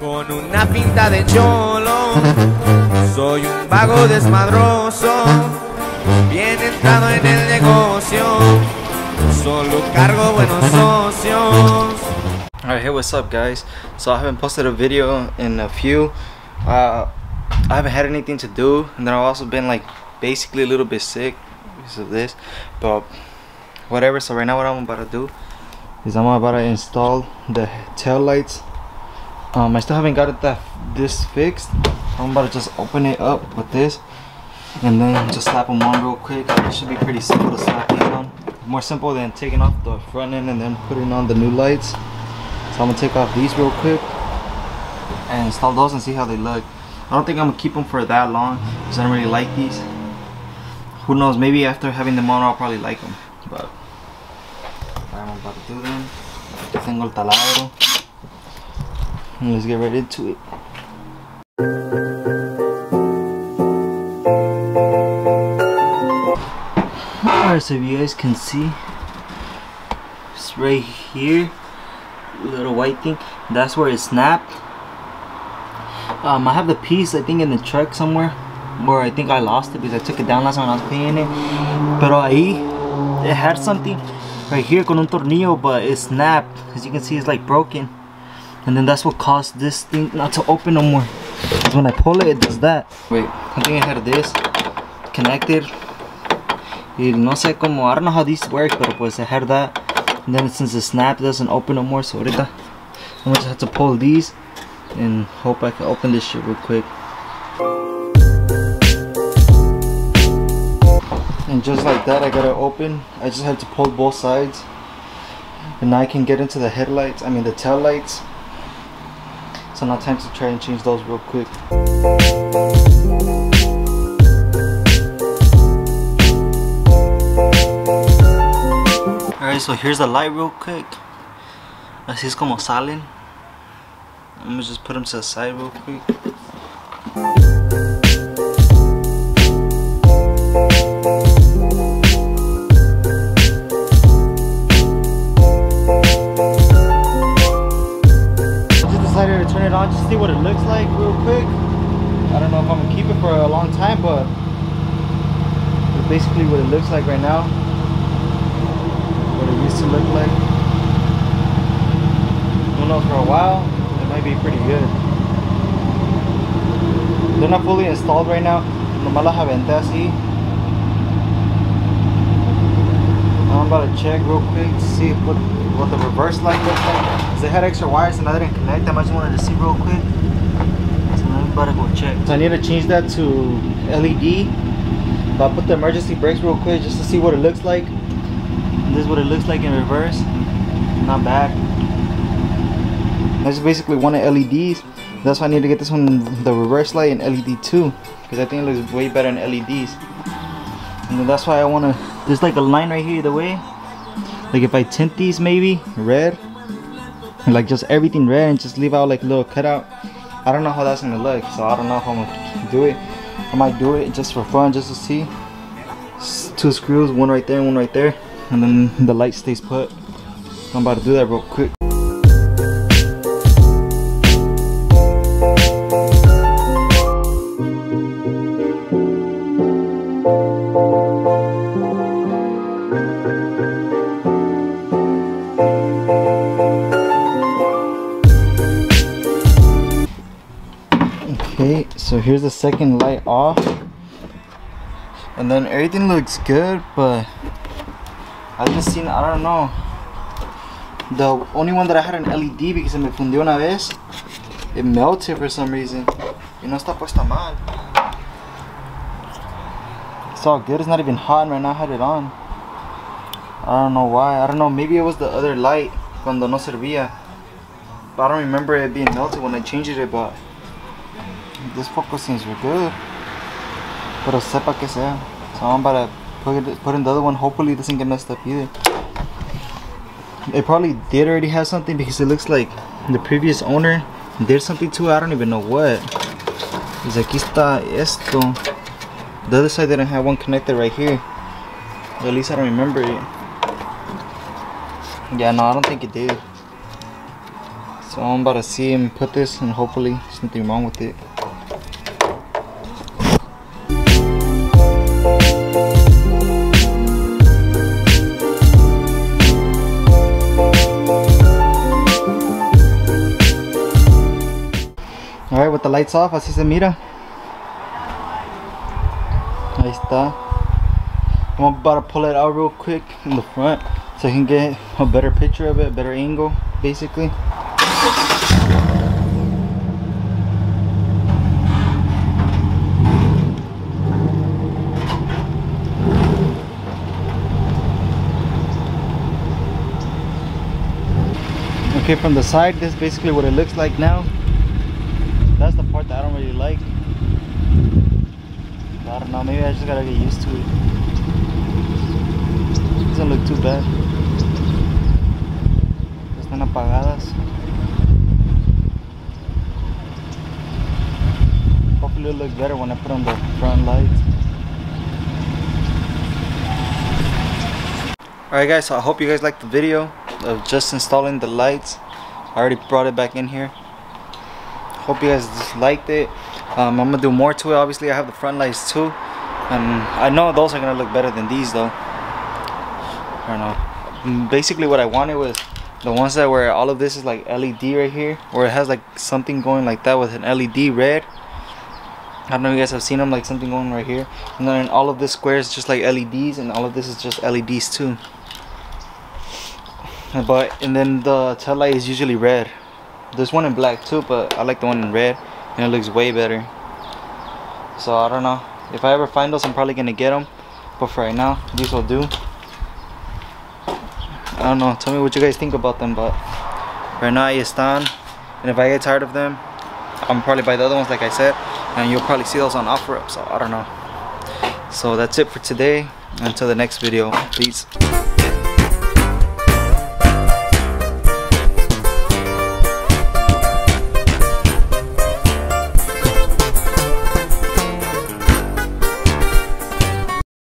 Con una pinta de cholo, soy un vago desmadroso, bien entrado en el negocio, solo cargo buenos socios. Alright, hey, what's up, guys? So I haven't posted a video in a few. Uh, I haven't had anything to do, and then I've also been like basically a little bit sick because of this. But whatever. So right now, what I'm about to do is I'm about to install the tail lights. Um, I still haven't got it that this fixed. I'm about to just open it up with this, and then just slap them on real quick. It should be pretty simple to slap these on. More simple than taking off the front end and then putting on the new lights. So I'm gonna take off these real quick and install those and see how they look. I don't think I'm gonna keep them for that long because I don't really like these. Who knows? Maybe after having them on, I'll probably like them. But I'm about to do them. El taladro. Let's get right into it. Alright, so if you guys can see, it's right here, little white thing. That's where it snapped. Um, I have the piece, I think, in the truck somewhere, where I think I lost it because I took it down last time when I was paying it. Pero ahí, it had something right here con un tornillo, but it snapped. As you can see, it's like broken. And then that's what caused this thing not to open no more. Because when I pull it, it does that. Wait, I think I had this connected. No sé cómo, I don't know how these work, pero pues I had that. And then since the snap doesn't open no more, so ahorita I'm just have to pull these and hope I can open this shit real quick. And just like that, I got it open. I just had to pull both sides. And now I can get into the headlights, I mean the tail lights. So now time to try and change those real quick. Alright, so here's the light real quick. Así es como salen. I'm gonna just put them to the side real quick. I don't know if I'm gonna keep it for a long time, but it's basically what it looks like right now. What it used to look like. Who knows, for a while, it might be pretty good. They're not fully installed right now. Nomás las aventé así. I'm about to check real quick to see what, what the reverse light looks like. They had extra wires and I didn't connect them. I just wanted to see real quick. About to go check. So I need to change that to LED. But I put the emergency brakes real quick just to see what it looks like. This is what it looks like in reverse. Not bad. Just basically of LEDs. That's why I need to get this one, the reverse light and LED too. Because I think it looks way better in LEDs. And that's why I want to, there's like a line right here the way. Like if I tint these maybe red. Like just everything red and just leave out like a little cutout. I don't know how that's to look. So I don't know if I'm to do it. I might do it just for fun just to see. Two screws, one right there, one right there. And then the light stays put. I'm about to do that real quick. So here's the second light off. And then everything looks good, but I just seen, I don't know. The only one that I had an LED because se me fundió una vez, it melted for some reason. Y no está puesta mal. It's all good, it's not even hot right now I had it on. I don't know why, I don't know, maybe it was the other light cuando no servía. But I don't remember it being melted when I changed it, but this focus seems good. Pero sepa que sea. So I'm about to put, it, put in the other one. Hopefully it doesn't get messed up either. It probably did already have something because it looks like the previous owner did something to it. I don't even know what. Because aquí está esto. The other side didn't have one connected right here. At least I don't remember it. Yeah, no, I don't think it did. So I'm about to see him put this and hopefully there's nothing wrong with it. Lights off, así se mira. Ahí está. I'm about to pull it out real quick in the front so I can get a better picture of it, better angle, basically. Okay, from the side, this is basically what it looks like now. That's the part that I don't really like. I don't know, maybe I just gotta get used to it. Doesn't look too bad. Están apagadas. Hopefully it'll look better when I put on the front lights. Alright guys, so I hope you guys liked the video of just installing the lights. I already brought it back in here. Hope you guys just liked it. Um, I'm gonna do more to it. Obviously, I have the front lights too, and I know those are gonna look better than these though. I don't know. Mm, Basically, what I wanted was the ones that were all of this is like LED right here, where it has like something going like that with an LED red. I don't know if you guys have seen them, like something going right here, and then all of this square is just like LEDs, and all of this is just LEDs too. But and then the tail light is usually red. There's one in black too, but I like the one in red, and it looks way better. So I don't know. If I ever find those, I'm probably gonna get them. But for right now, these will do. I don't know. Tell me what you guys think about them. But right now, ahí están. And if I get tired of them, I'm probably buy the other ones, like I said, and you'll probably see those on OfferUp. So I don't know. So that's it for today. Until the next video. Peace.